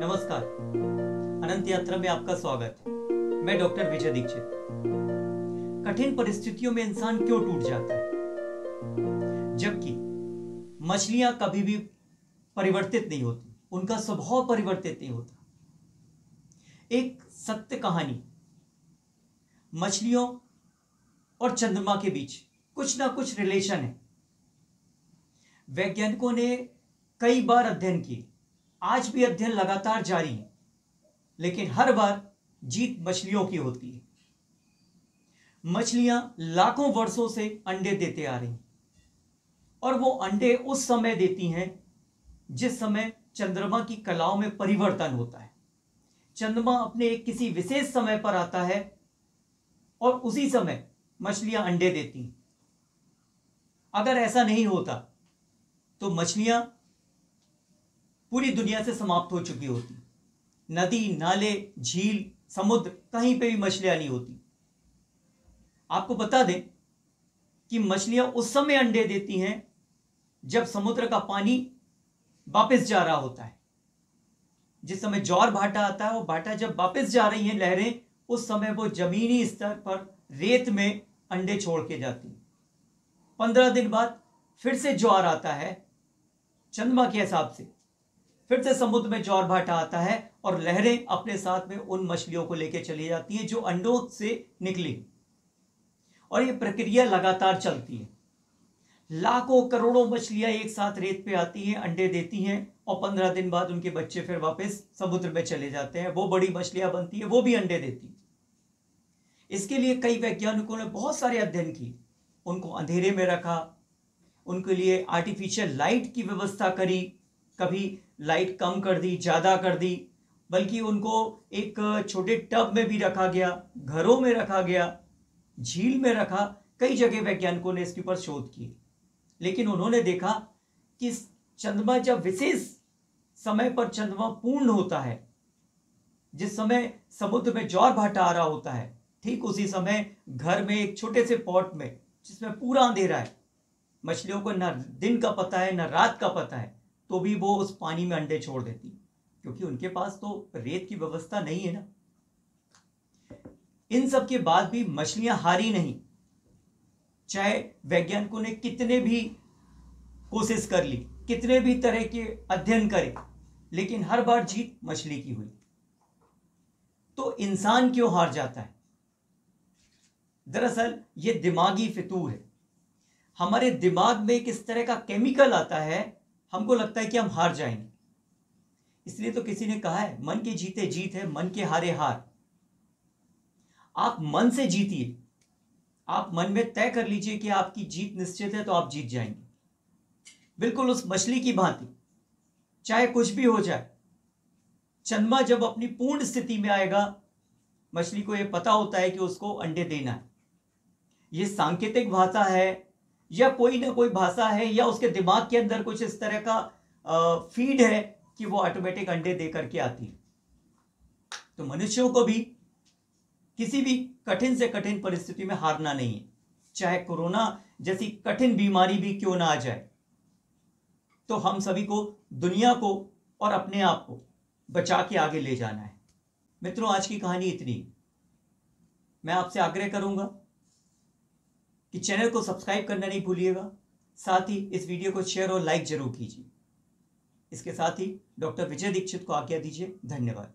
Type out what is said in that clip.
नमस्कार। अनंत यात्रा में आपका स्वागत। है मैं डॉक्टर विजय दीक्षित। कठिन परिस्थितियों में इंसान क्यों टूट जाता है? जबकि मछलियाँ कभी भी परिवर्तित नहीं होती, उनका स्वभाव परिवर्तित नहीं होता। एक सत्य कहानी। मछलियों और चंद्रमा के बीच कुछ ना कुछ रिलेशन है। वैज्ञानिकों ने कई बार अध्ययन किए। आज भी अध्ययन लगातार जारी है, लेकिन हर बार जीत मछलियों की होती है। मछलियाँ लाखों वर्षों से अंडे देते आ रही और वो अंडे उस समय देती हैं, जिस समय चंद्रमा की कलाओं में परिवर्तन होता है। चंद्रमा अपने एक किसी विशेष समय पर आता है, और उसी समय मछलियाँ अंडे देती हैं। अगर ऐसा नहीं होता तो मछलियाँ पूरी दुनिया से समाप्त हो चुकी होती। नदी, नाले, झील, समुद्र, कहीं पे भी मछलियाँ नहीं होती। आपको बता दें कि मछलियाँ उस समय अंडे देती हैं जब समुद्र का पानी वापस जा रहा होता है। जिस समय ज्वार भाटा आता है, वो भाटा जब वापस जा रही है लहरें, उस समय वो जमीनी स्तर पर रेत में अंडे छोड़ के जाती। पंद्रह दिन बाद फिर से ज्वार आता है, चंद्रमा के हिसाब से। फिर से समुद्र में ज्वार भाटा आता है और लहरें अपने साथ में उन मछलियों को लेकर चली जाती हैं जो अंडों से निकली। और ये प्रक्रिया लगातार चलती है। लाखों करोड़ों मछलियाँ एक साथ रेत पे आती हैं, अंडे देती हैं और पंद्रह दिन बाद उनके बच्चे फिर वापस समुद्र में चले जाते हैं। वो बड़ी मछलियाँ बनती है, वो भी अंडे देती इसके लिए कई वैज्ञानिकों ने बहुत सारे अध्ययन किए। उनको अंधेरे में रखा, उनके लिए आर्टिफिशियल लाइट की व्यवस्था करी कभी लाइट कम कर दी, ज़्यादा कर दी, बल्कि उनको एक छोटे टब में भी रखा गया, घरों में रखा गया, झील में रखा, कई जगह वैज्ञानिकों ने इसके ऊपर शोध किए। लेकिन उन्होंने देखा कि चंद्रमा जब विशेष समय पर चंद्रमा पूर्ण होता है, जिस समय समुद्र में जौर भाटा आ रहा होता है, ठीक उसी समय घर में एक छोटे से पॉट में, जिसमें पूरा अंधेरा है, मछलियों को न दिन का पता है, न रात का पता है तो भी वो उस पानी में अंडे छोड़ देती। क्योंकि उनके पास तो रेत की व्यवस्था नहीं है ना। इन सब के बाद भी मछलियाँ हारी नहीं। चाहे वैज्ञानिकों ने कितने भी कोशिश कर ली, कितने भी तरह के अध्ययन करे, लेकिन हर बार जीत मछली की हुई। तो इंसान क्यों हार जाता है? दरअसल ये दिमागी फितूर है। हमारे दिमाग में किस तरह का केमिकल आता है हमको लगता है कि हम हार जाएँगे। इसलिए तो किसी ने कहा है, मन के जीते जीत है, मन के हारे हार। आप मन से जीतिए। आप मन में तय कर लीजिए कि आपकी जीत निश्चित है तो आप जीत जाएँगे। बिल्कुल उस मछली की भांति, चाहे कुछ भी हो जाए, चंद्रमा जब अपनी पूर्ण स्थिति में आएगा, मछली को यह पता होता है कि उसको अंडे देना है। यह सांकेतिक भाषा है या कोई ना कोई भाषा है, या उसके दिमाग के अंदर कुछ इस तरह का फ़ीड है कि वो ऑटोमेटिक अंडे दे करके आती है। तो मनुष्यों को भी, किसी भी कठिन से कठिन परिस्थिति में हारना नहीं है। चाहे कोरोना जैसी कठिन बीमारी भी क्यों ना आ जाए तो हम सभी को, दुनिया को और अपने आप को बचा के आगे ले जाना है। मित्रों, आज की कहानी इतनी। मैं आपसे आग्रह करूँगा कि चैनल को सब्सक्राइब करना नहीं भूलिएगा। साथ ही इस वीडियो को शेयर और लाइक ज़रूर कीजिए। इसके साथ ही डॉक्टर विजय दीक्षित को आज्ञा दीजिए। धन्यवाद।